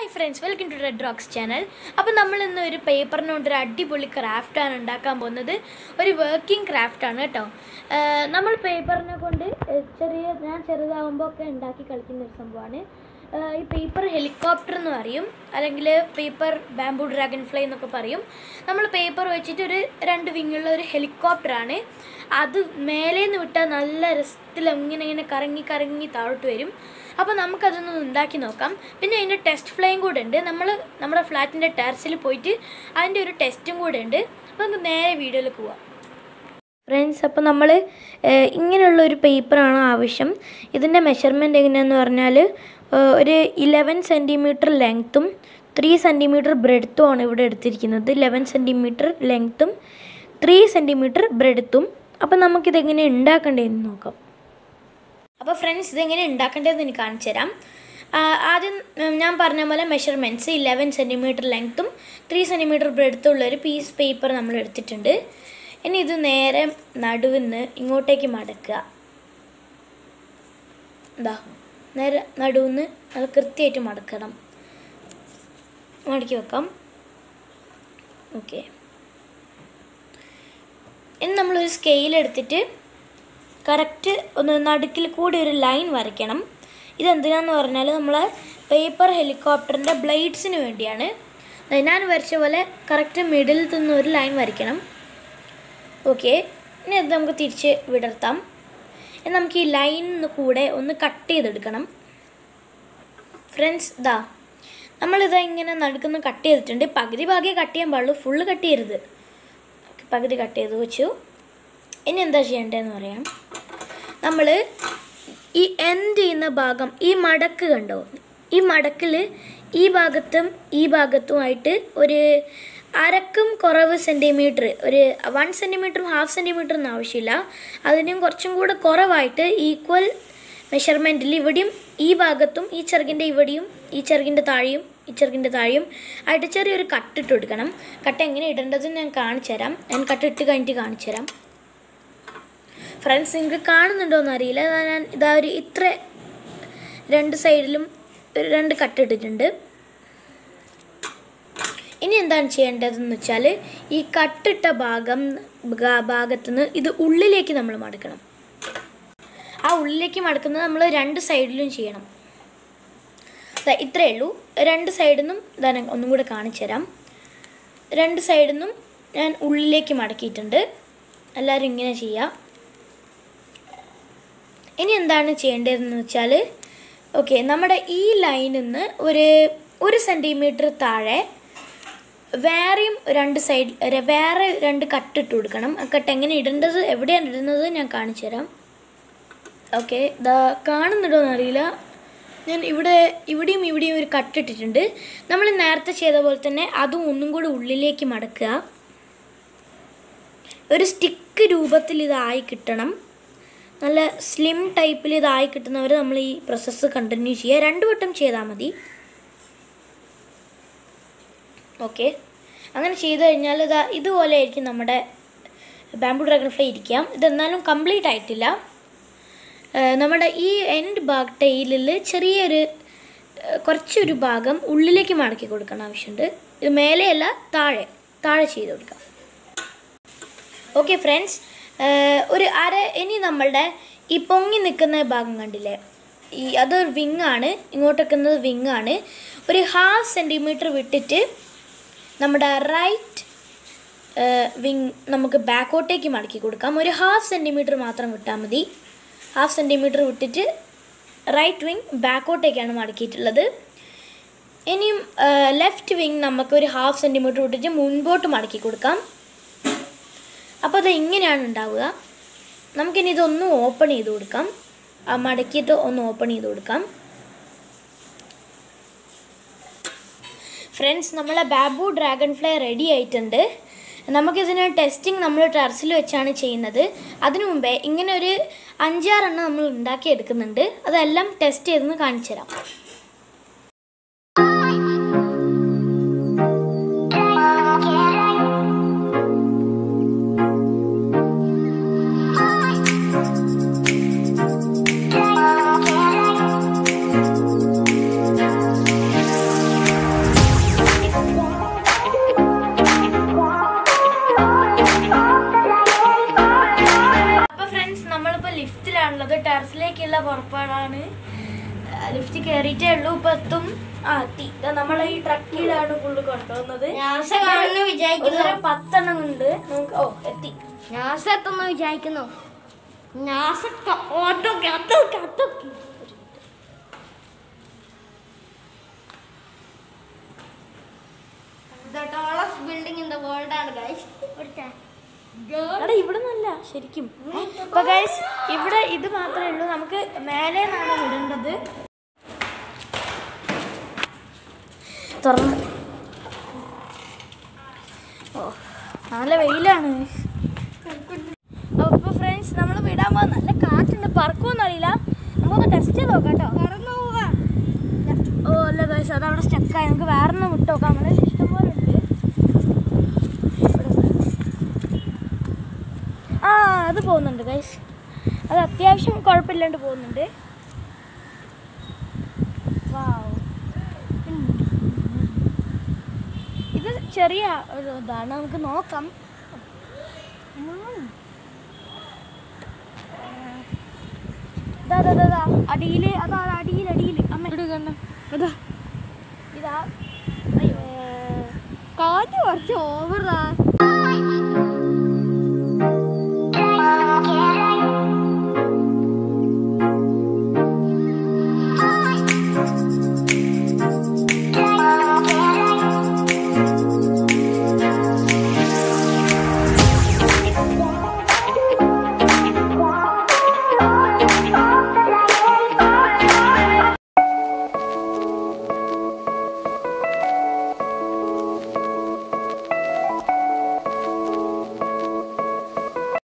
Hi friends welcome to red rocks channel അപ്പോൾ നമ്മൾ ഇന്ന് ഒരു പേപ്പറിനോണ്ട് ഒരു അടിപൊളി ക്രാഫ്റ്റാണ് ഉണ്ടാക്കാൻ പോകുന്നത്. ഒരു വർക്കിംഗ് ക്രാഫ്റ്റാണ് കേട്ടോ. നമ്മൾ പേപ്പറിനെ കൊണ്ട് ചെറിയ ഞാൻ ചെറുതാവുമ്പോൾ ഒക്കെ ഉണ്ടാക്കി കളിക്കുന്ന ഒരു സംഭവമാണ്. ഈ പേപ്പർ ഹെലികോപ്റ്റർ എന്ന് പറയും. അല്ലെങ്കിൽ പേപ്പർ ബാംബു ഡ്രാഗൺ ഫ്ലൈ എന്നൊക്കെ പറയും. നമ്മൾ പേപ്പർ വെച്ചിട്ട് ഒരു രണ്ട് വിങ്ങുള്ള ഒരു ഹെലികോപ്റ്ററാണ് അത് മേലേ നിന്ന് വിട്ടാൽ നല്ല രസത്തിൽ ഇങ്ങനെ ഇങ്ങനെ കറങ്ങി കറങ്ങി താഴോട്ട് വരും. അപ്പോൾ നമുക്കതൊന്ന് ഉണ്ടാക്കി നോക്കാം. പിന്നെ അതിന്റെ ടെസ്റ്റ് ഫ്ലൈയും കൂടെ ഉണ്ട്. നമ്മൾ നമ്മുടെ ഫ്ലാറ്റിന്റെ ടെറസിൽ പോയിട്ട് അതിന്റെ ഒരു ടെസ്റ്റും കൂടെ ഉണ്ട്. അപ്പോൾ നമുക്ക് നേരെ വീഡിയോയിലേക്ക് പോവാം. ഫ്രണ്ട്സ് അപ്പോൾ നമ്മൾ ഇങ്ങനെയുള്ള ഒരു പേപ്പറാണ് ആവശ്യം. ഇതിന്റെ മെഷർമെന്റ് എങ്ങനെയാണെന്ന് പറഞ്ഞാൽ ഒരു ഇലവൻ സെന്റിമീറ്റർ ലെങ്ത്തും ത്രീ സെന്റിമീറ്റർ ബ്രെഡ്ത്തും ആണ് ഇവിടെ എടുത്തിരിക്കുന്നത്. ഇലവൻ സെന്റിമീറ്റർ ലെങ്ത്തും ത്രീ സെന്റിമീറ്റർ ബ്രെഡ്ത്തും അപ്പോൾ നമുക്കിതെങ്ങനെ ഉണ്ടാക്കേണ്ടതെന്ന് നോക്കാം. അപ്പോൾ ഫ്രണ്ട്സ് ഇതെങ്ങനെ ഉണ്ടാക്കേണ്ടതെന്ന് എനിക്ക് കാണിച്ചു തരാം. ആദ്യം ഞാൻ പറഞ്ഞ പോലെ മെഷർമെന്റ്സ് ഇലവൻ സെന്റിമീറ്റർ ലെങ്ത്തും ത്രീ സെന്റിമീറ്റർ ബ്രെഡ്ത്തും ഉള്ളൊരു പീസ് പേപ്പർ നമ്മൾ എടുത്തിട്ടുണ്ട്. ഇനി ഇത് നേരെ നടുവിന്ന് ഇങ്ങോട്ടേക്ക് മടക്കുക. എന്താ നേരെ നടുവിന്ന് നല്ല കൃത്യമായിട്ട് മടക്കണം. മടക്കി വെക്കാം. ഓക്കെ. ഇനി നമ്മളൊരു സ്കെയിൽ എടുത്തിട്ട് കറക്റ്റ് ഒന്ന് നടുക്കിൽ കൂടി ഒരു ലൈൻ വരയ്ക്കണം. ഇതെന്തിനാന്ന് പറഞ്ഞാൽ നമ്മൾ പേപ്പർ ഹെലികോപ്റ്ററിന്റെ ബ്ലേഡ്സിന് വേണ്ടിയാണ്. ഞാൻ വരച്ച പോലെ കറക്റ്റ് മിഡിൽ നിന്ന് ഒരു ലൈൻ വരയ്ക്കണം. ഓക്കെ ഇനി അത് നമുക്ക് തിരിച്ച് വിടർത്താം. ഇനി നമുക്ക് ഈ ലൈൻ കൂടെ ഒന്ന് കട്ട് ചെയ്തെടുക്കണം. ഫ്രണ്ട്സ് ഇതാ നമ്മളിത് ഇങ്ങനെ നടുക്കുന്ന കട്ട് ചെയ്തിട്ടുണ്ട്. പകുതി ഭാഗേ കട്ട് ചെയ്യാൻ പാടുള്ളൂ. ഫുള്ള് കട്ട് ചെയ്യരുത്. പകുതി കട്ട് ചെയ്ത് വെച്ചു. ഇനി എന്താ ചെയ്യേണ്ടതെന്ന് പറയാം. നമ്മൾ ഈ എൻഡ് ചെയ്യുന്ന ഭാഗം ഈ മടക്ക് കണ്ടോ? ഈ മടക്കിൽ ഈ ഭാഗത്തും ഈ ഭാഗത്തുമായിട്ട് ഒരു അരക്കും കുറവ് സെന്റിമീറ്റർ ഒരു വൺ സെന്റിമീറ്ററും ഹാഫ് സെന്റിമീറ്ററും ആവശ്യമില്ല. അതിനും കുറച്ചും കൂടെ കുറവായിട്ട് ഈക്വൽ മെഷർമെന്റിൽ ഇവിടെയും ഈ ഭാഗത്തും ഈ ചെറുകിന്റെ ഇവിടെയും ഈ ചെറുകിന്റെ താഴെയും ഈ ചെറുകിന്റെ താഴെയും ആയിട്ട് ചെറിയൊരു കട്ടിട്ട് കൊടുക്കണം. കട്ട് എങ്ങനെ ഇടേണ്ടതെന്ന് ഞാൻ കാണിച്ചു തരാം. ഞാൻ കട്ടിട്ട് കഴിഞ്ഞിട്ട് കാണിച്ചു തരാം. ഫ്രണ്ട്സ് നിങ്ങൾക്ക് കാണുന്നുണ്ടോയെന്ന് അറിയില്ല. ഞാൻ ഇതാ ഒരു ഇത്ര രണ്ട് സൈഡിലും രണ്ട് കട്ടിട്ടിട്ടുണ്ട് ഇനി എന്താണ് ചെയ്യേണ്ടതെന്ന് വെച്ചാൽ ഈ കട്ടിട്ട ഭാഗം ഭാഗത്ത് ഭാഗത്തുനിന്ന് ഇത് ഉള്ളിലേക്ക് നമ്മൾ മടക്കണം. ആ ഉള്ളിലേക്ക് മടക്കുന്നത് നമ്മൾ രണ്ട് സൈഡിലും ചെയ്യണം. ഇത്രയേ ഉള്ളൂ. രണ്ട് സൈഡിൽ നിന്നും ഞാൻ ഒന്നും കൂടെ കാണിച്ചു തരാം. രണ്ട് സൈഡിൽ നിന്നും ഞാൻ ഉള്ളിലേക്ക് മടക്കിയിട്ടുണ്ട്. എല്ലാവരും ഇങ്ങനെ ചെയ്യാം ഇനി എന്താണ് ചെയ്യേണ്ടതെന്ന് വെച്ചാൽ ഓക്കെ നമ്മുടെ ഈ ലൈനിൽ നിന്ന് ഒരു ഒരു സെന്റിമീറ്റർ താഴെ വേറെയും രണ്ട് സൈഡ് വേറെ രണ്ട് കട്ട് ഇട്ട് കൊടുക്കണം. ആ കട്ട് എങ്ങനെ ഇടേണ്ടത് എവിടെയാണ് ഇടുന്നത് ഞാൻ കാണിച്ചു തരാം. ഓക്കെ ഇതാ കാണുന്നുണ്ടോ എന്നറിയില്ല ഞാൻ ഇവിടെ ഇവിടെയും ഇവിടെയും ഒരു കട്ട് ഇട്ടിട്ടുണ്ട്. നമ്മൾ നേരത്തെ ചെയ്ത പോലെ തന്നെ അതും ഒന്നും കൂടി ഉള്ളിലേക്ക് മടക്കുക. ഒരു സ്റ്റിക്ക് രൂപത്തിൽ ഇതായി കിട്ടണം. നല്ല സ്ലിം ടൈപ്പിൽ ഇതായി കിട്ടുന്നവർ നമ്മൾ ഈ പ്രോസസ്സ് കണ്ടിന്യൂ ചെയ്യുക. രണ്ട് വട്ടം ചെയ്താൽ മതി. ഓക്കെ അങ്ങനെ ചെയ്ത് കഴിഞ്ഞാൽ ഇതാ ഇതുപോലെ ആയിരിക്കും നമ്മുടെ ബാംബു ഡ്രാഗൺ ഫ്ലൈ ഇരിക്കാം. ഇതെന്നാലും കംപ്ലീറ്റ് ആയിട്ടില്ല. നമ്മുടെ ഈ എൻഡ് ഭാഗ് ടൈലിൽ ചെറിയൊരു കുറച്ചൊരു ഭാഗം ഉള്ളിലേക്ക് മടക്കി കൊടുക്കണം ആവശ്യമുണ്ട്. ഇത് മേലെയല്ല താഴെ താഴെ ചെയ്ത് കൊടുക്കാം. ഓക്കെ ഫ്രണ്ട്സ് ഒരു അര ഇനി നമ്മളുടെ ഈ പൊങ്ങി നിൽക്കുന്ന ഭാഗം കണ്ടില്ലേ? ഈ അതൊരു വിങ്ങാണ് ആണ്. വിങ്ങാണ് ഒരു ഹാഫ് സെന്റിമീറ്റർ വിട്ടിട്ട് നമ്മുടെ റൈറ്റ് വിങ് നമുക്ക് ബാക്കോട്ടേക്ക് മടക്കി കൊടുക്കാം. ഒരു ഹാഫ് സെന്റിമീറ്റർ മാത്രം വിട്ടാൽ മതി. ഹാഫ് സെന്റിമീറ്റർ വിട്ടിട്ട് റൈറ്റ് വിങ് ബാക്കോട്ടേക്കാണ് മടക്കിയിട്ടുള്ളത്. ഇനിയും ലെഫ്റ്റ് വിങ് നമുക്ക് ഒരു ഹാഫ് സെന്റിമീറ്റർ വിട്ടിട്ട് മുൻപോട്ട് മടക്കി കൊടുക്കാം. അപ്പോൾ അത് ഇങ്ങനെയാണ് ഉണ്ടാവുക. നമുക്കിനി ഇതൊന്ന് ഓപ്പൺ ചെയ്ത് കൊടുക്കാം. മടക്കിയിട്ട് ഒന്ന് ഓപ്പൺ ചെയ്ത് കൊടുക്കാം. ഫ്രണ്ട്സ് നമ്മളെ ബാബു ഡ്രാഗൺ ഫ്ലൈ റെഡി ആയിട്ടുണ്ട്. നമുക്കിതിന് ടെസ്റ്റിംഗ് നമ്മൾ ടെറസിൽ വെച്ചാണ് ചെയ്യുന്നത്. അതിനു മുമ്പേ ഇങ്ങനെ ഒരു അഞ്ചാറെണ്ണം നമ്മൾ ഉണ്ടാക്കിയെടുക്കുന്നുണ്ട്. അതെല്ലാം ടെസ്റ്റ് ചെയ്തെന്ന് കാണിച്ചു തരാം ലിഫ്റ്റിലാണുള്ളത്. ടെറസിലേക്കുള്ള പുറപ്പാടാണ്. ലിഫ്റ്റ് കയറിയിട്ടേ ഉള്ളൂ. ഇപ്പൊ എത്തും. ആ എത്തി. നമ്മൾ ഈ ട്രക്കിലാണ് ഫുള്ള് കൊണ്ടുവന്നത്. പത്തെണ്ണം ഉണ്ട്. നമുക്ക് ഓ എത്തി. നാസ എത്തുന്നു വിചാരിക്കുന്നു. ബിൽഡിംഗ് ഇൻ ദ വേൾഡ് ആണ് ഗൈസ് building. ഇവിടെ നിന്നല്ല ശരിക്കും. അപ്പോൾ ഗൈസ് ഇവിടെ ഇത് മാത്രമേ ഉള്ളൂ. നമുക്ക് മേലെ നിന്നാണ് വിടേണ്ടത്. തുറന്ന്. ഓ നല്ല വെയിലാണ്. അപ്പൊ ഫ്രണ്ട്സ് നമ്മൾ വിടാൻ പോകുന്ന നല്ല കാറ്റുണ്ട്. പറക്കുമെന്ന് അറിയില്ല. നമുക്കൊന്ന് ടെസ്റ്റ് ചെയ്ത് നോക്കാം കേട്ടോ. ഓ അല്ല ഗൈസ് അത് അവിടെ സ്റ്റക്കായി നമുക്ക് വേറെ ഒന്ന് വിട്ട് നോക്കാം നമ്മളെ ഇഷ്ടംപോലെ ഉണ്ട് ആ അത് പോകുന്നുണ്ട് ഗൈസ് അത് അത്യാവശ്യം കുഴപ്പമില്ലാണ്ട് പോകുന്നുണ്ട്. ഇത് ചെറിയ ഒരു ഇതാണ് നമുക്ക് നോക്കാം. അടിയിൽ അതാ അടിയിൽ അടിയിൽ. അമ്മ. അതാ ഇതാ. അയ്യോ. കാറ്റ് കുറച്ച് ഓവറാ